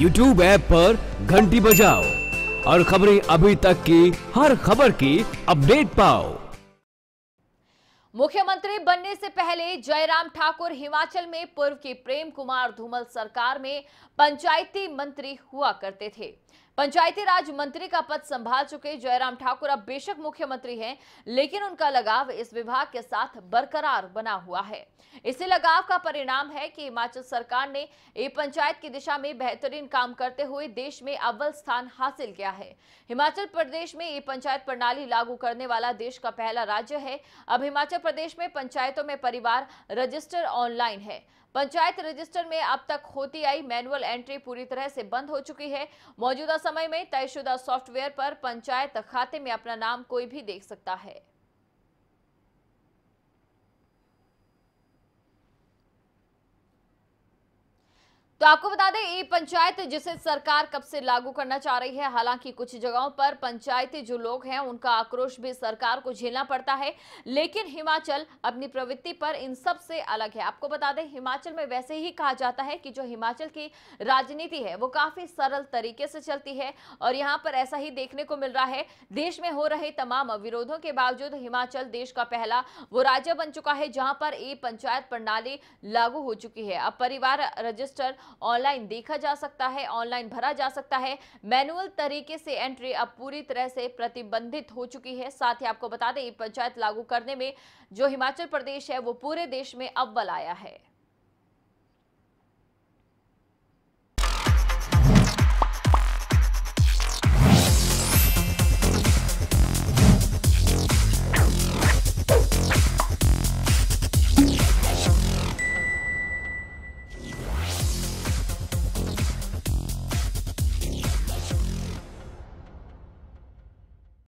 YouTube app पर घंटी बजाओ और खबरें अभी तक की, हर खबर की अपडेट पाओ। मुख्यमंत्री बनने से पहले जयराम ठाकुर हिमाचल में पूर्व के प्रेम कुमार धूमल सरकार में पंचायती मंत्री हुआ करते थे। पंचायती राज मंत्री का पद संभाल चुके जयराम ठाकुर अब बेशक मुख्यमंत्री हैं, लेकिन उनका लगाव इस विभाग के साथ बरकरार बना हुआ है। इसी लगाव का परिणाम है कि हिमाचल सरकार ने ए पंचायत की दिशा में बेहतरीन काम करते हुए देश में अव्वल स्थान हासिल किया है। हिमाचल प्रदेश में ए पंचायत प्रणाली लागू करने वाला देश का पहला राज्य है। अब हिमाचल प्रदेश में पंचायतों में परिवार रजिस्टर ऑनलाइन है। पंचायत रजिस्टर में अब तक होती आई मैनुअल एंट्री पूरी तरह से बंद हो चुकी है। मौजूदा समय में तयशुदा सॉफ्टवेयर पर पंचायत खाते में अपना नाम कोई भी देख सकता है। तो आपको बता दें ई पंचायत जिसे सरकार कब से लागू करना चाह रही है, हालाँकि कुछ जगहों पर पंचायती जो लोग हैं, उनका आक्रोश भी सरकार को झेलना पड़ता है। लेकिन हिमाचल अपनी प्रवृत्ति पर इन सबसे अलग है। आपको बता दें, हिमाचल में वैसे ही कहा जाता है कि जो हिमाचल की राजनीति है, वो काफ़ी सरल तरीके से चलती है और यहाँ पर ऐसा ही देखने को मिल रहा है। देश में हो रहे तमाम विरोधों के बावजूद हिमाचल देश का पहला वो राज्य बन चुका है, जहाँ पर ई पंचायत प्रणाली लागू हो चुकी है। अब परिवार रजिस्टर ऑनलाइन देखा जा सकता है, ऑनलाइन भरा जा सकता है। मैनुअल तरीके से एंट्री अब पूरी तरह से प्रतिबंधित हो चुकी है। साथ ही आपको बता दें पंचायत लागू करने में जो हिमाचल प्रदेश है, वो पूरे देश में अव्वल आया है।